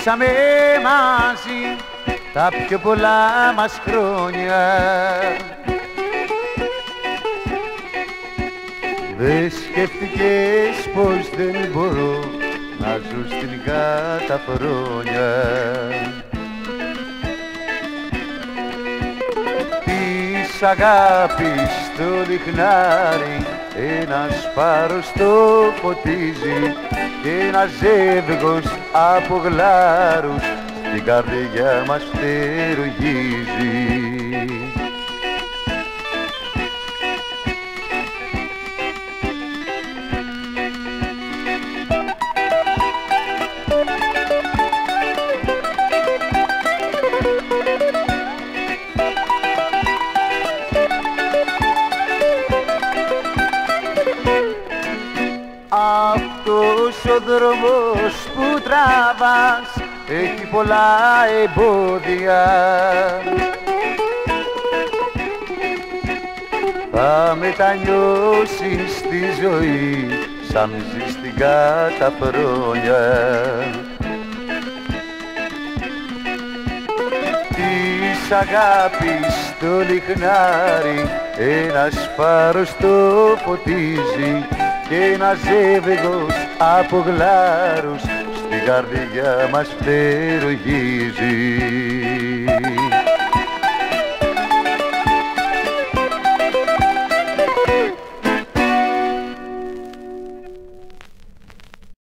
ζήσαμε μαζί τα πιο πολλά μας χρόνια. Δεν σκέφτηκες πως δεν μπορώ να ζω στην καταφρόνια Της αγάπης το λιχνάρι ένας σπάρος το ποτίζει και ένας ζεύγος από γλάρους στην καρδιά μας φτερουγίζει. Αυτός ο δρόμος που τραβάς έχει πολλά εμπόδια. Θα μετανιώσεις τη ζωή σαν ζεις την καταφρόνια Της αγάπης το λιχνάρι ένας φάρος το ποτίζει και ένα ζεύγος από γλάρους στην καρδιά μας φτερουγίζει.